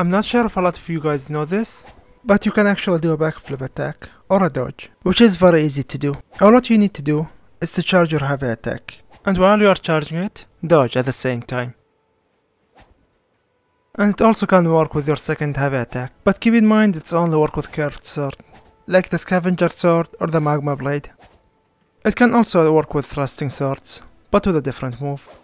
I'm not sure if a lot of you guys know this, but you can actually do a backflip attack or a dodge, which is very easy to do. All what you need to do is to charge your heavy attack, and while you are charging it, dodge at the same time. And it also can work with your second heavy attack, but keep in mind it's only work with curved sword, like the scavenger sword or the magma blade. It can also work with thrusting swords, but with a different move.